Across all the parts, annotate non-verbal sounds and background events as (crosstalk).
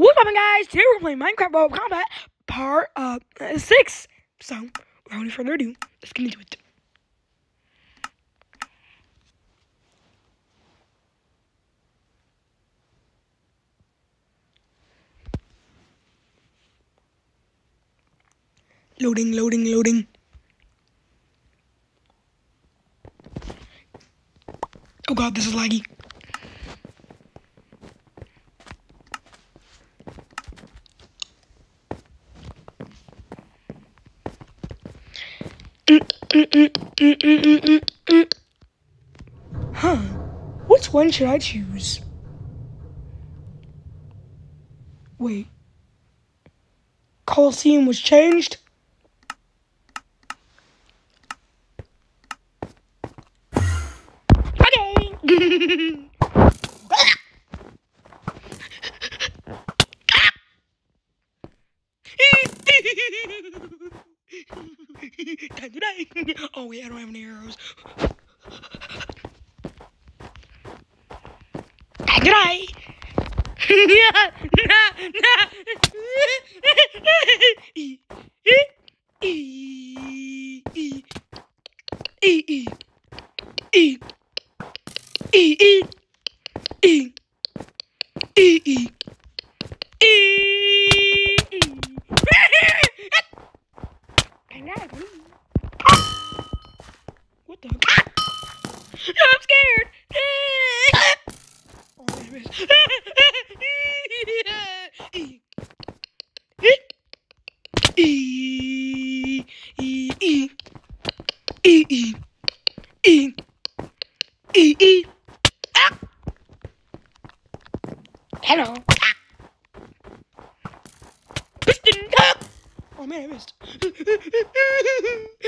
What's up, guys? Today we're playing Minecraft World Combat Part uh, 6. So, without any further ado, let's get into it. Loading, loading, loading. Oh god, this is laggy. Huh. Which one should I choose? Wait. Coliseum was changed? Okay. (laughs) (laughs) (laughs) Time to die. (laughs) Oh wait, I don't have any arrows. Time to die. E, e, e, e, e, e, e, e, e, e, e, e,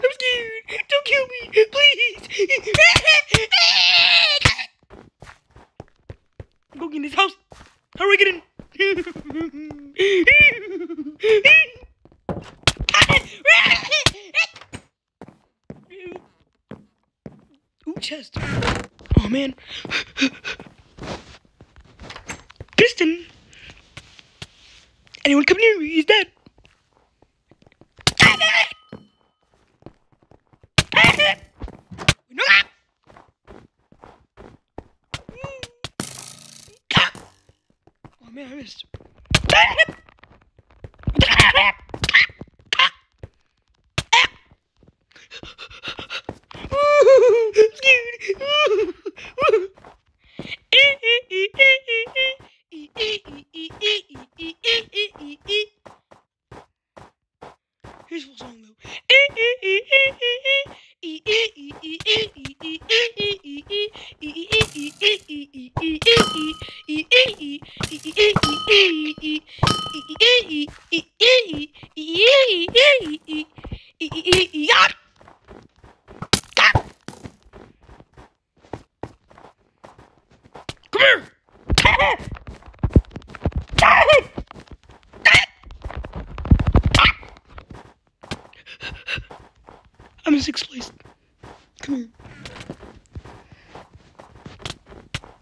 scared. Don't kill me, please. (laughs) Mehmet.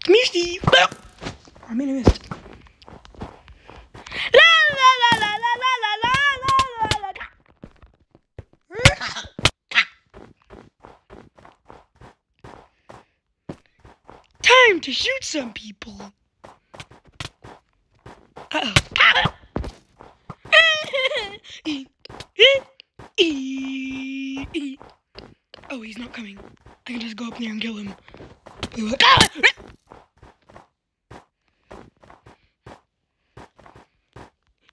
Come here, Steve. Oh, I mean, I missed. La la la la la la la la la la Time to shoot some people.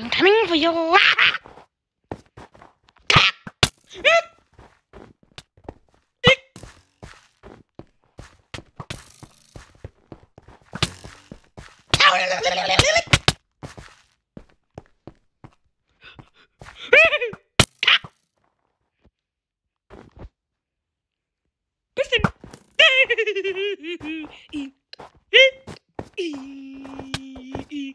I'm coming for you. Kristen. E. E. E.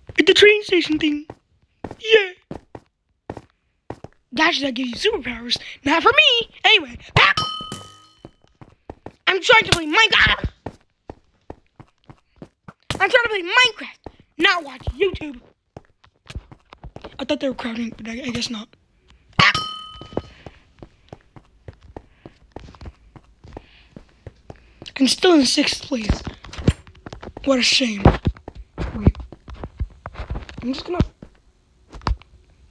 At the train station thing. Yeah. Gosh, That should give you superpowers. Not for me. Anyway. I'm trying to play Minecraft. I'm trying to play Minecraft, not watch YouTube. I thought they were crowding, but I, I guess not. I'm still in sixth place. What a shame. I'm just gonna.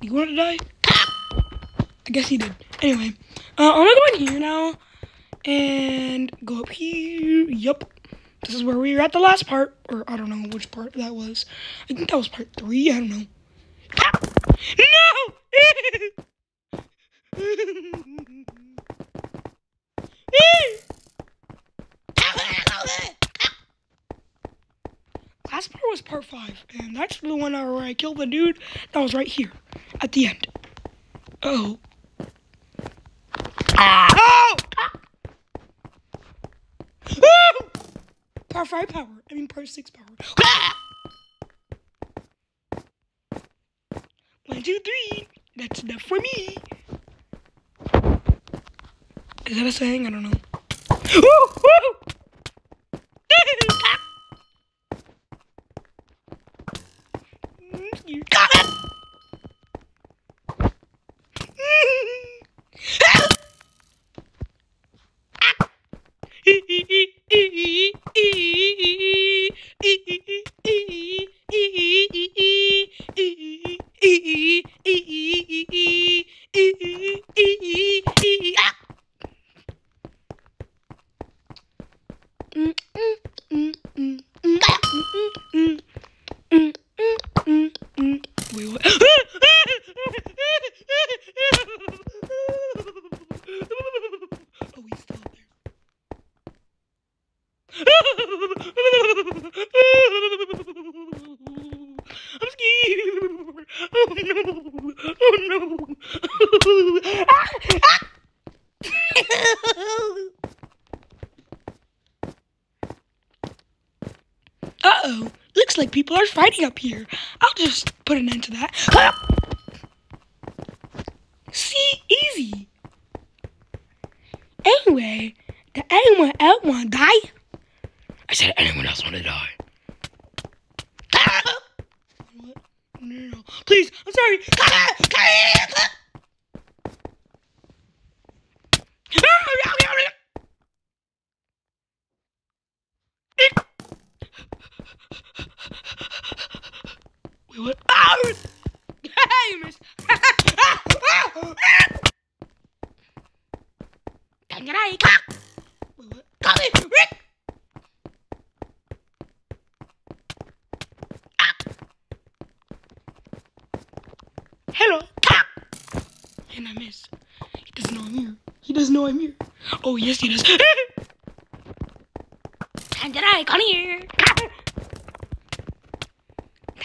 You want to die? I guess he did. Anyway, uh, I'm gonna go in here now and go up here. Yup. This is where we were at the last part, or I don't know which part that was. I think that was part three. I don't know. No! (laughs) (laughs) (laughs) Last part was part five, and that's the one where I killed the dude that was right here at the end. Ah! Oh. Oh! Oh! Part five power. I mean part six power. Ah! One, two, three. That's enough for me. Is that a saying? I don't know. Woo! Woo! You got it! Wait, what? oh, he's still up there. I'm scared. Oh no. Oh no. Uh oh. Looks like people are fighting up here. I'll just put an end to that. See, easy. Anyway, did anyone else want to die? I said, anyone else want to die? What? No, no, no. Please, I'm sorry. (laughs) Wait, what? Oh! you missed. You die? Wait, what? Rick! Hello. And I missed. He doesn't know I'm here. He doesn't know I'm here. Oh, yes, he does. Tangerai, come here.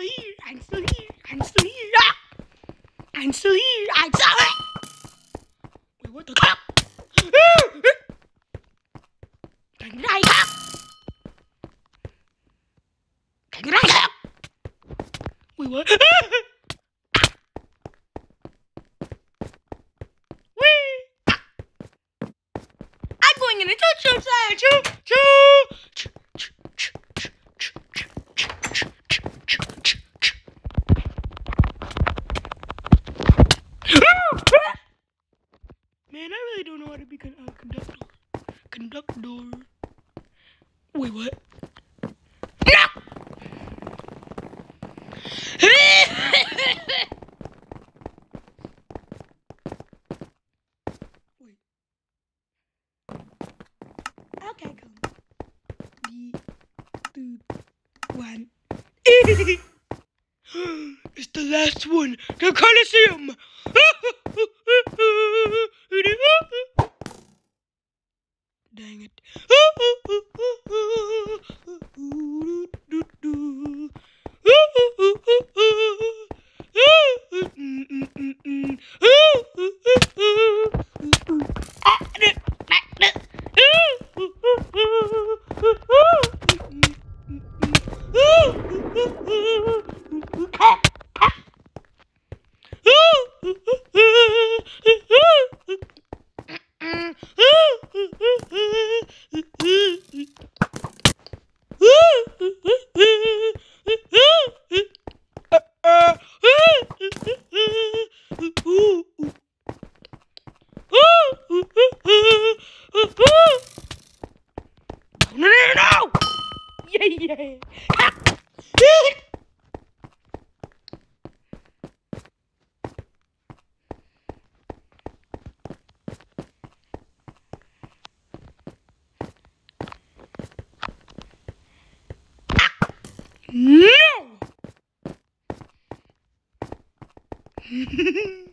I'm still here. I'm still here. I'm still here. Ah! I'm still here. I'm sorry. Wait, what the crap? Can I help? Can I help? Wait, what? Wait. I'm going in a touchdown statue. (laughs) it's the last one. the Coliseum! Hee (laughs) hee! (laughs)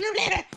Una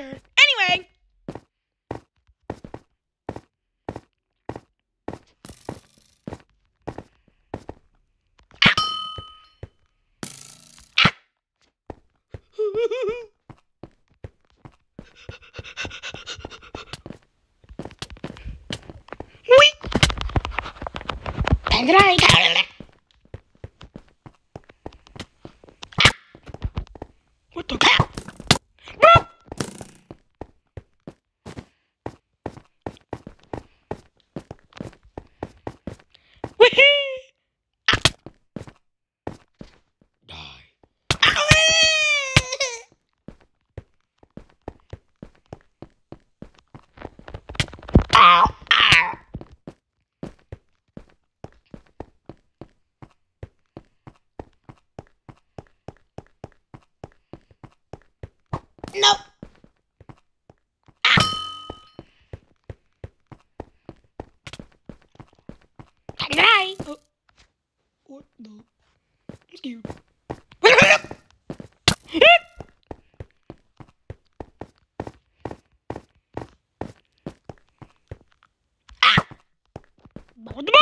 That's right. What the? Bro! Whee! Die. Ow. Ow. Nope. That's right. What the? I'm scared. What the